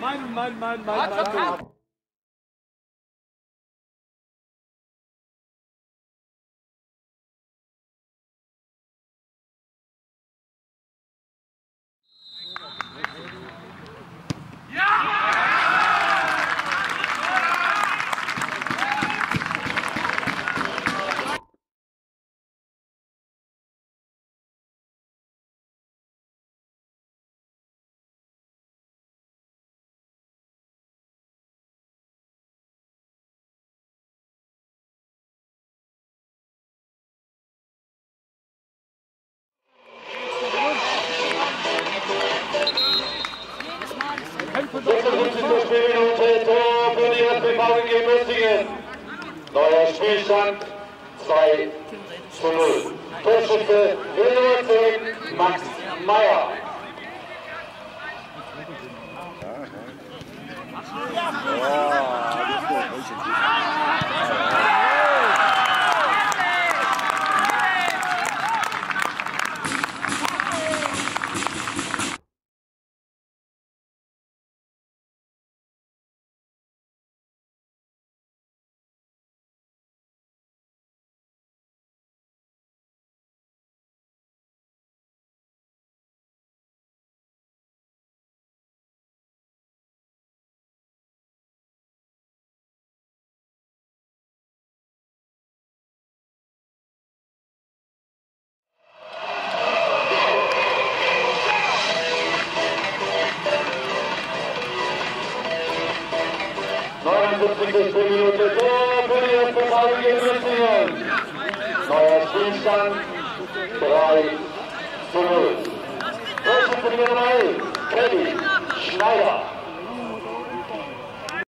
Mann, Mann, Mann, Mann, Mann. 76. Spielminute, Tor für die SB in Messingen. Neuer Spielstand 2 zu 0. Torschütze für Nummer 10, Max Meyer. Ja. Minute Tor für die SPV gegen Mössingen. Neuer Spielstand 3 zu 0. Torschütze Nummer 3, Kevin Schneider.